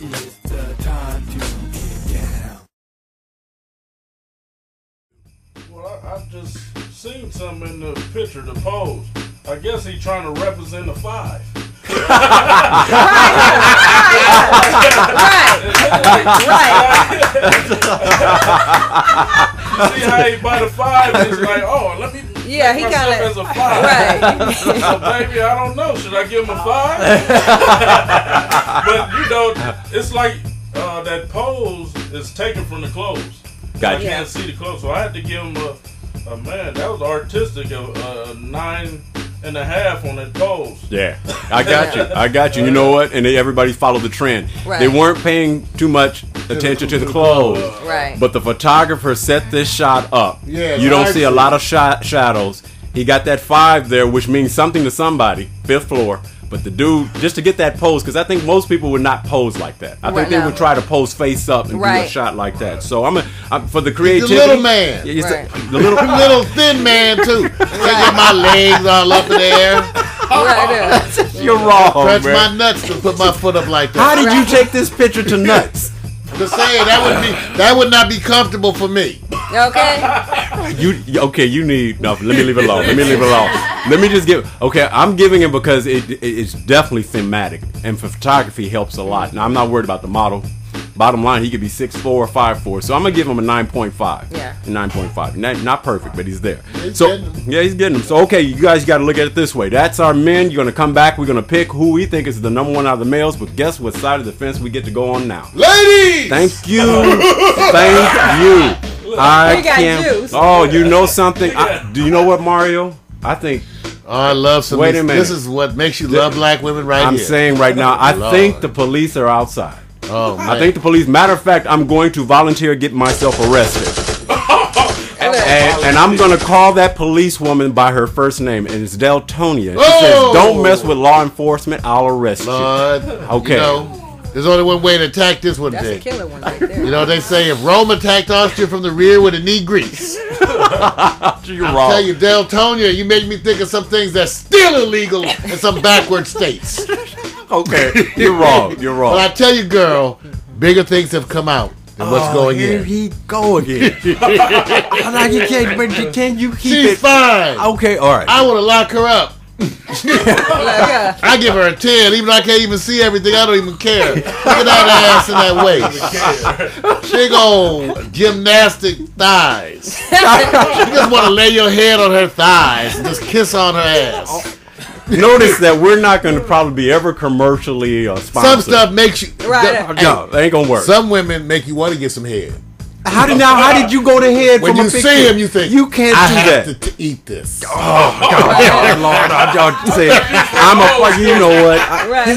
It's the time to get down. Well, I, I just seen something in the picture, the pose. I guess he trying to represent the five. You see how he by the five? It's like, oh, let me Yeah, he myself kinda- as a five. Right. so baby, I don't know. Should I give him a five? but you know, it's like uh, that pose is taken from the clothes. I can't see the clothes, so I had to give him a, a man. That was artistic. A, a nine and a half on that pose. Yeah, I got you. I got you. You know what? And they, everybody followed the trend. Right. They weren't paying too much attention to the clothes. Right. But the photographer set this shot up. Yeah, you don't see a lot of shot shadows. He got that five there, which means something to somebody. Fifth floor. But the dude, just to get that pose, because I think most people would not pose like that. I think they no. would try to pose face up and do a shot like that. So I'm, a, I'm for the He's creativity. a little man. Yeah, Right. the little. little thin man too. I get my legs all up in the air. right. You're wrong, Touch man. my nuts to put my foot up like that. How that. did you take this picture to nuts? Just saying that would be that would not be comfortable for me. Okay. You you- okay? You need no. Let me leave it alone. Let me leave it alone. Let me just give. Okay, I'm giving it because it, it it's definitely thematic, and for photography helps a lot. Now I'm not worried about the model. Bottom line, he could be six four or five four. So I'm gonna give him a nine point five. Yeah. nine point five. Not, not perfect, but he's there. He's so getting 'em. yeah, he's getting them. So okay, you guys got to look at it this way. That's our men. You're gonna come back. We're gonna pick who we think is the number one out of the males. But guess what side of the fence we get to go on now? Ladies! Thank you. Thank you. I We got can't. juice. Oh, you know something? I, do you know what, Mario? I think Oh, I love some. Wait a this, minute. This is what makes you love black women right I'm here. saying right now. I Lord. think the police are outside. oh, man. I think the police. Matter of fact, I'm going to volunteer get myself arrested, and, and I'm going to call that police woman by her first name, and it's Deltonia. She Oh! says, "Don't mess with law enforcement. I'll arrest Lord, Okay. You know, there's only one way to attack this one That's a thing. killer one right there. You know they say if Rome attacked Austria from the rear with a knee grease. you." You're wrong. Tell you, Deltonia, you make me think of some things that's still illegal in some backward states. Okay, you're wrong. You're wrong. But I tell you, girl, bigger things have come out than what's Oh, going here in. he go again. I'm like, you can't, but you can you keep She's it? fine. Okay, all right. I want to lock her up. Yeah. I give her a 10, even though I can't even see everything. I don't even care. Look at that ass and that waist. Big old gymnastic thighs. You just want to lay your head on her thighs and just kiss on her ass. Notice that we're not going to probably be ever commercially uh, Some stuff makes you. Right. No, that ain't gonna work. Some women make you want to get some head. How did now? How did you go to head When from you a see him, you think you can't I do have that. to t- eat this. Oh God, Lord, I don't say it. I'm a fuck. You know what? I- Right. You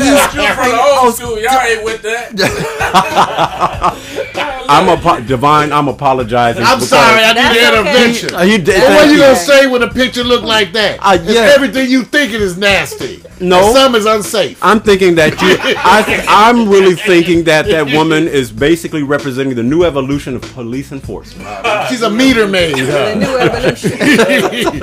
from the old school, y'all ain't with that. I'm a po- Dvyne. I'm apologizing. I'm sorry, I That's need okay. intervention. Uh, you did. And what are you you. gonna say when a picture look like that? Uh, yeah. everything you think it is nasty. No. And some is unsafe. I'm thinking that you. I, I'm really thinking that that woman is basically representing the new evolution of police enforcement. She's a meter maid. The new evolution.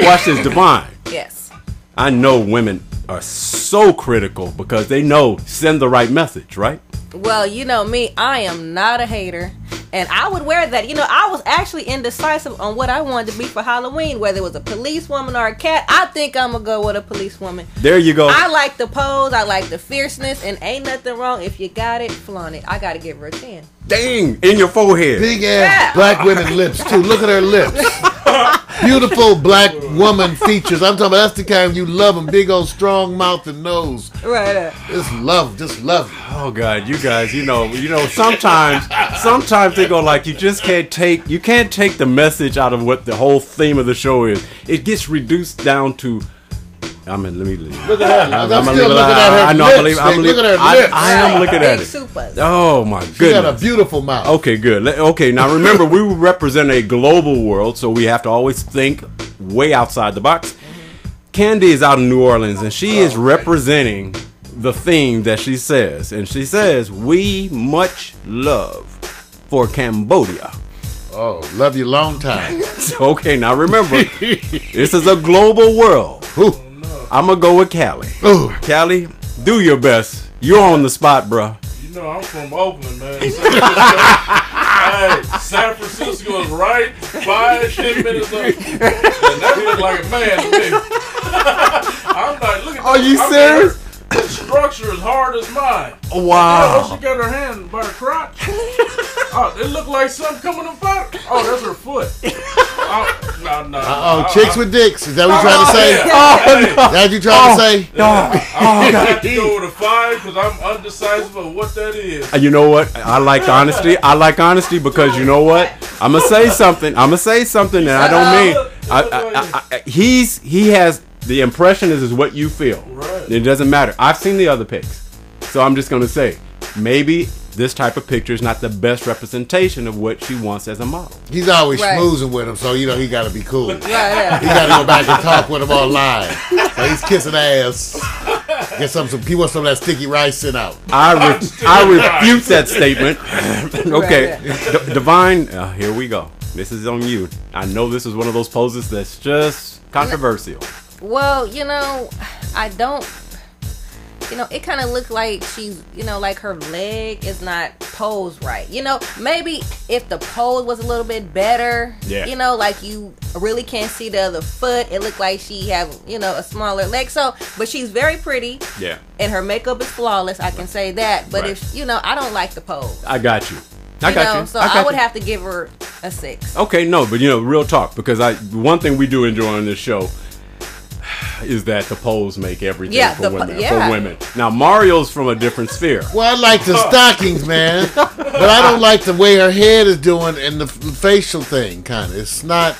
Watch this, Dvyne. yes. I know women are so critical because they know send the right message, right? Well, you know me, I am not a hater. And I would wear that. You know, I was actually indecisive on what I wanted to be for Halloween, whether it was a policewoman or a cat. I think I'm going to go with a policewoman. There you go. I like the pose, I like the fierceness, and ain't nothing wrong. If you got it, flaunt it. I got to give her a 10. Dang, in your forehead. Big ass Yeah. black women lips too. Look at her lips. Beautiful black woman features. I'm talking about that's the kind you love them. Big old strong mouth and nose. Right. Just love, just love. it. Oh God, you guys, you know, you know, sometimes, sometimes they go like, you just can't take, you can't take the message out of what the whole theme of the show is. It gets reduced down to. I mean, let me leave. Look at her. I'm, I'ma still looking at her I know, lips. I believe, I Nick. believe, Look at her I, lips. I am looking at it. supers. Oh my goodness. She got a beautiful mouth. Okay, good. Le- Okay, now remember, we represent a global world, so we have to always think way outside the box. Kandy is out in New Orleans, and she is oh, representing the theme that she says. And she says, We much love for Cambodia. Oh, love you long time. Okay, now remember, this is a global world. Ooh. I'm going to go with Kali. Ooh. Kali, do your best. You're on the spot, bruh. You know I'm from Oakland, man. San Francisco, hey, San Francisco is right five, ten minutes up. And that look like a man to me. I'm like, look at Are that. you I'm serious? like, The structure is hard as mine. Yeah, Wow. she got her hand by her crotch. oh, it looked like something coming about. Oh, that's her foot. Oh, no, no. Oh, chicks with dicks. Is that what you Oh, trying to say? yeah. Hey, That what you trying to say? No. I got to go with a five because I'm undecisive of what that is. Uh, You know what? I like honesty. I like honesty because you know what? I'm gonna say something. I'm gonna say something that I don't mean. I, I, I, I, he's he has the impression is is what you feel. Right. It doesn't matter. I've seen the other pics, so I'm just gonna say maybe this type of picture is not the best representation of what she wants as a model. He's always Right. schmoozing with him, so you know he got to be cool. Right, yeah. He got to go back and talk with him online. So he's kissing ass. Get some, some. He wants some of that sticky rice sent out. I re- I refute that statement. okay, D- Dvyne, uh, here we go. This is on you. I know this is one of those poses that's just controversial. Well, you know, I don't. You know, it kind of looked like she's, you know, like her leg is not posed right. You know, maybe if the pose was a little bit better. Yeah. You know, like you really can't see the other foot. It looked like she have, you know, a smaller leg. So, but she's very pretty, Yeah, and her makeup is flawless. I can say that. But Right. if you know, I don't like the pose. I got you. I you got know, you. so I, I, would you. have to give her a six. Okay, no, but you know, real talk because I one thing we do enjoy on this show is that the polls make everything Yeah, for the po- women. yeah. For women. Now Mario's from a different sphere. Well, I like the stockings, man, but I don't like the way her head is doing and the facial thing. Kind of, it's not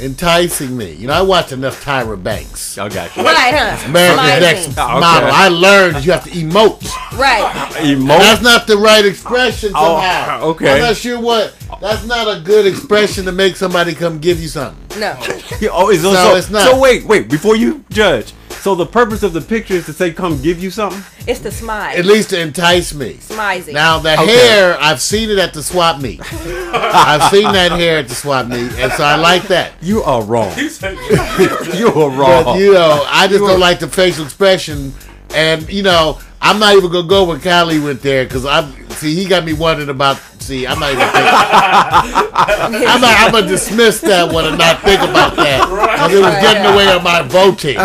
enticing me. You know, I watch enough Tyra Banks. I got you. Right, huh? America's Amazing. Next Oh, okay. Model. I learned you have to emote. Right. Emo- That's not the right expression Oh, somehow. okay. I'm not sure what. That's not a good expression to make somebody come give you something. No. oh, is No, so, it's not. so wait, wait, before you judge. So the purpose of the picture is to say, "Come give you something." It's the smile. At least to entice me. Smizing. Now the Okay. hair, I've seen it at the swap meet. I've seen that hair at the swap meet, and so I like that. You are wrong. You are wrong. But you know, I just don't like the facial expression, and you know, I'm not even gonna go when Kali went there because I see he got me wondering about. See, I'm not even. Thinking, I'm, not, I'm gonna dismiss that one and not think about that because it was Right, getting in the yeah. way of my voting.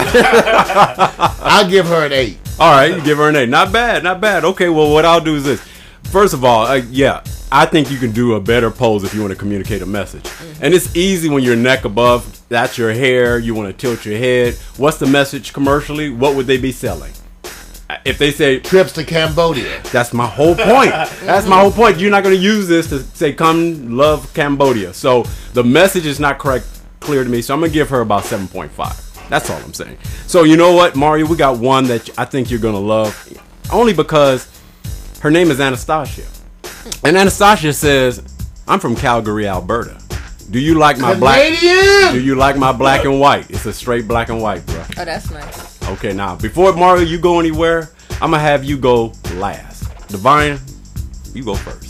I'll give her an eight. All right, you give her an eight. Not bad, not bad. Okay, well, what I'll do is this. First of all, uh, yeah, I think you can do a better pose if you want to communicate a message. And it's easy when your neck above, that's your hair, you want to tilt your head. What's the message commercially? What would they be selling? If they say, Trips to Cambodia. that's my whole point. That's my whole point. You're not going to use this to say, come love Cambodia. So the message is not correct, clear to me. So I'm going to give her about 7.5. That's all I'm saying. So you know what, Mario? We got one that I think you're going to love. Only because her name is Anastasia. And Anastasia says, I'm from Calgary, Alberta. Do you like my black? Do you like my black and white? It's a straight black and white, bro. oh, that's nice. Okay, now before Mario, you go anywhere, I'm gonna have you go last. Dvyne, you go first.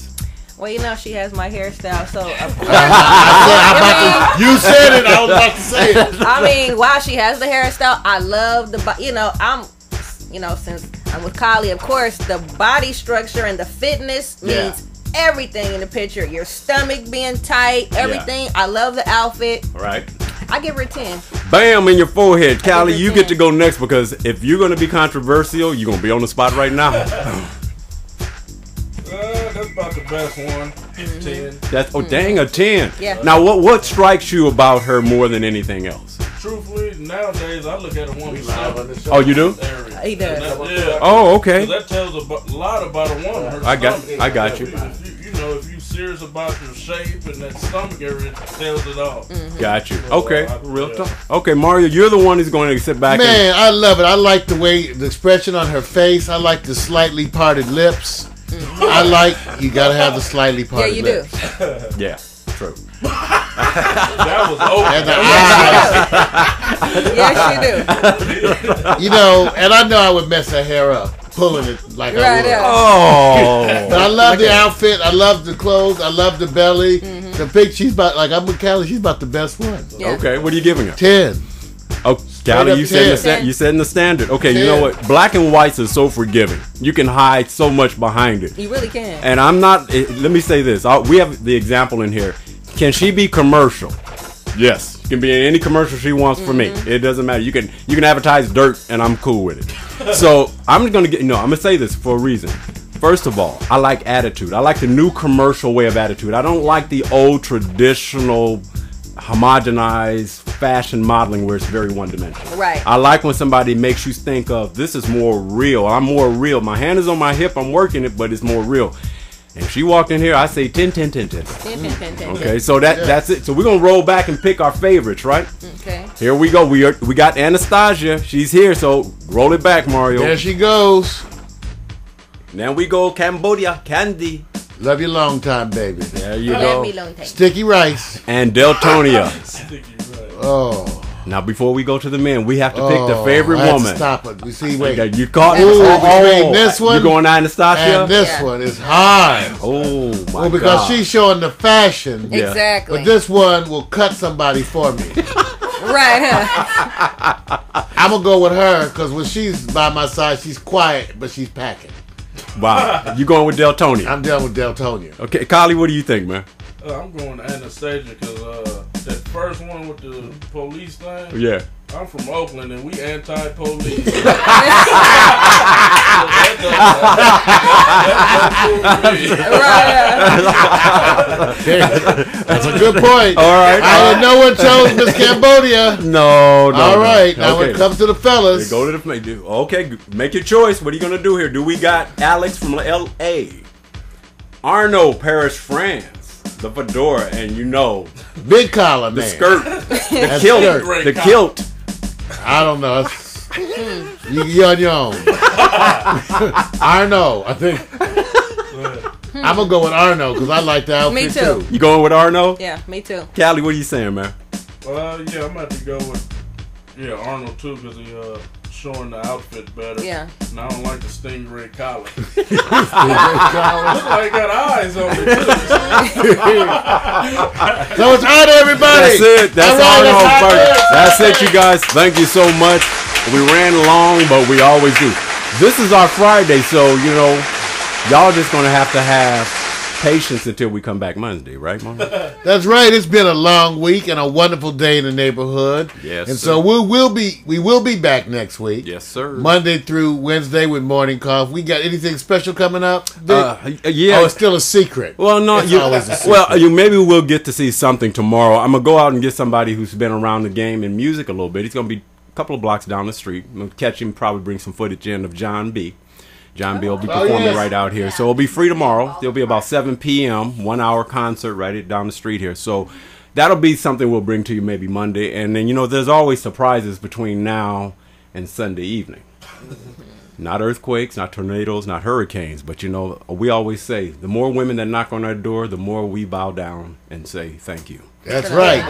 Well, you know she has my hairstyle, so of course. About to- you said it. I was about to say it. I mean, while she has the hairstyle, I love the, you know, I'm, you know, since I'm with Kylie, of course, the body structure and the fitness Yeah. means everything in the picture. Your stomach being tight, everything. I love the outfit. Right. I give her a 10. Bam in your forehead, Kali. You get to go next because if you're gonna be controversial, you're gonna be on the spot right now. Uh, that's about the best one. Ten. That's oh dang a ten. Yeah. Now what what strikes you about her more than anything else? Truthfully, nowadays I look at a woman. stomach Oh, you do? area. He does. And that- yeah. Oh, okay. that tells a lot about a woman. Her I got- I got you. If you. You know, if you serious about your shape and that stomach area, it tells it all. Got you. Okay. I- Real yeah. talk. Okay, Mario, you're the one who's going to sit back and Man, I love it. I like the way the expression on her face. I like the slightly parted lips. I like you gotta have the slightly Mm-hmm. Yeah, parted you do. lips. Yeah, true. That was open. And the eyes, yes, you do. you know, and I know I would mess her hair up, pulling it like I would. there. Oh. But I love the outfit. I love the clothes. I love the belly. Mm-hmm. The pic. She's about like I'm with Kali. She's about the best one. Yeah. Okay, what are you giving her? Ten. Oh, Kali, you said, the 10. sta- you said in the standard. Okay, you know what? Black and whites is so forgiving. You can hide so much behind it. You really can. And I'm not. eh, let me say this. i we have the example in here. Can she be commercial? Yes. Can be in any commercial she wants for me. Mm-hmm. It doesn't matter. You can you can advertise dirt, and I'm cool with it. so I'm gonna get. No, I'm gonna say this for a reason. First of all, I like attitude. I like the new commercial way of attitude. I don't like the old traditional homogenized fashion modeling where it's very one dimensional. Right. I like when somebody makes you think of this is more real. I'm more real. My hand is on my hip. I'm working it, but it's more real. And if she walked in here, I say 10, 10, 10, 10. Tin, tin, tin, tin, Okay, so that that's it. So we're gonna roll back and pick our favorites, right? Okay. Here we go. We are we got Anastasia. She's here, so roll it back, Mario. There she goes. Now we go Cambodia, Kandy. Love you long time, baby. There you Let go. me long time. Sticky rice. And Deltonia. Oh. Now before we go to the men, we have to pick the oh, favorite I had to woman. Stop it. We see, wait. Okay, You caught Ooh, oh, between this one You going to Anastasia? And this Yeah. one is hard. oh my Well, because God. she's showing the fashion. Yeah. Exactly. But this one will cut somebody for me. right, huh? I'm gonna go with her because when she's by my side, she's quiet, but she's packing. wow. You going with Deltonia? I'm done with Deltonia. Okay, Kylie, what do you think, man? Uh, I'm going to Anastasia because uh, that first one with the police thing. Yeah. I'm from Oakland and we anti-police. That's a good point. All right. I didn't know one chose Miss Cambodia. No, no. All no. right, now when Okay. it comes to the fellas, Go to the okay. Make your choice. What are you gonna do here? Do we got Alex from L.A., Arno, Paris, France, the fedora, and you know big collar the man. skirt, the That's kilt, skirt. the kilt. I don't know. It's- you, you on your own. Arno, I think. I'm gonna go with Arno because I like the outfit Me too. You going with Arno? Yeah, me too. Kali, what are you saying, man? Uh, yeah, I'm about to go with yeah Arnold too because he uh showing the outfit better. Yeah. And I don't like the stingray collar. Look like got eyes on it too. So it's Arno, everybody. That's it. That's All right, Arno. that's first. That's it, you guys. Thank you so much. We ran long, but we always do. This is our Friday, so you know, y'all just gonna have to have patience until we come back Monday, right, Mom? That's right. It's been a long week and a wonderful day in the neighborhood. Yes, And sir. so we will be we will be back next week. yes, sir. Monday through Wednesday with morning cough. We got anything special coming up? Uh, yeah. Oh, it's still a secret. Well, no, It's you, always a secret. well, you maybe we'll get to see something tomorrow. I'm gonna go out and get somebody who's been around the game in music a little bit. He's gonna be a couple of blocks down the street. I'm gonna catch him, probably bring some footage in of Jon B. Jon B will be Oh, performing yes. right out here, so it'll be free tomorrow. There'll be about 7 p.m. one hour concert right down the street here. So that'll be something we'll bring to you maybe Monday, and then you know there's always surprises between now and Sunday evening not earthquakes, not tornadoes, not hurricanes, but you know, we always say the more women that knock on our door, the more we bow down and say thank you. That's right.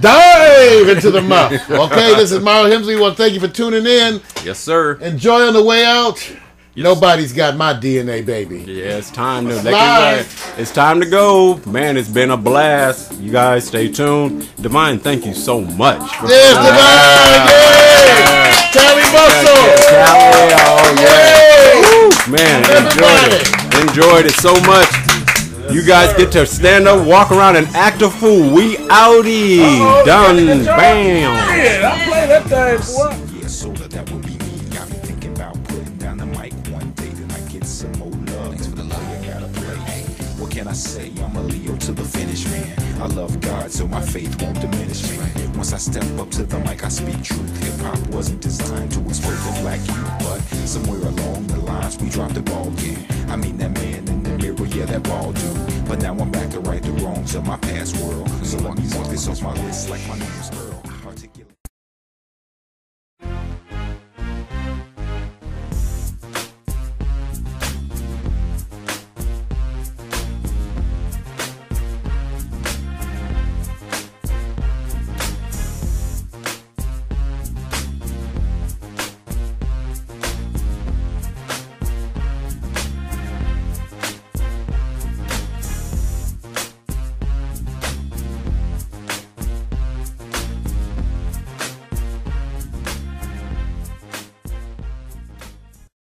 Dive into the muff. Okay, this is Mario Hemsley. We want to thank you for tuning in. Yes, sir. Enjoy on the way out. Nobody's got my DNA, baby. Yeah, it's time to Bye. it's time to go. Man, it's been a blast. You guys stay tuned. Dvyne, thank you so much. for- Yes, Dvyne! Yay! Kali Muscle! Kali, oh yeah. Yay! Man, Everybody. enjoyed it. Enjoyed it so much. You guys get to stand up, walk around, and act a fool. We outie. Done. Bam. Yeah, I play that thing, boy. Can I say? I'm a Leo to the finish, man. I love God, so my faith won't diminish, man. Once I step up to the mic, I speak truth. Hip hop wasn't designed to exploit the black youth, but somewhere along the lines we dropped the ball. Yeah, I mean that man in the mirror, yeah, that ball dude. But now I'm back to right the wrongs of my past world. So let me walk this off my list like my name's.